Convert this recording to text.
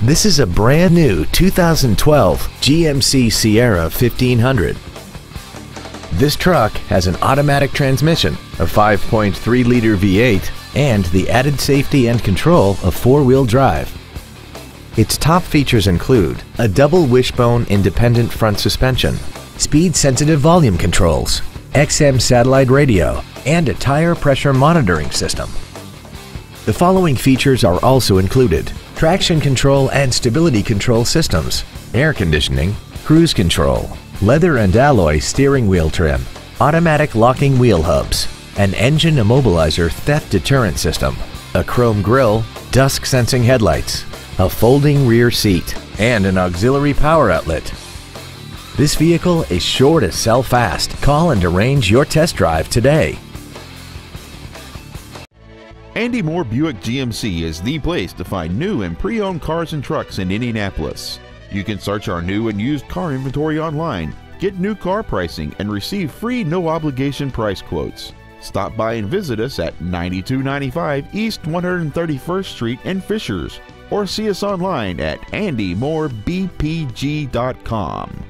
This is a brand new 2012 GMC Sierra 1500. This truck has an automatic transmission, a 5.3-liter V8, and the added safety and control of four-wheel drive. Its top features include a double wishbone independent front suspension, speed-sensitive volume controls, XM satellite radio, and a tire pressure monitoring system. The following features are also included. Traction control and stability control systems, air conditioning, cruise control, leather and alloy steering wheel trim, automatic locking wheel hubs, an engine immobilizer theft deterrent system, a chrome grille, dusk sensing headlights, a folding rear seat, and an auxiliary power outlet. This vehicle is sure to sell fast. Call and arrange your test drive today. Andy Mohr Buick GMC is the place to find new and pre owned cars and trucks in Indianapolis. You can search our new and used car inventory online, get new car pricing, and receive free no obligation price quotes. Stop by and visit us at 9295 East 131st Street in Fishers or see us online at andymohrbpg.com.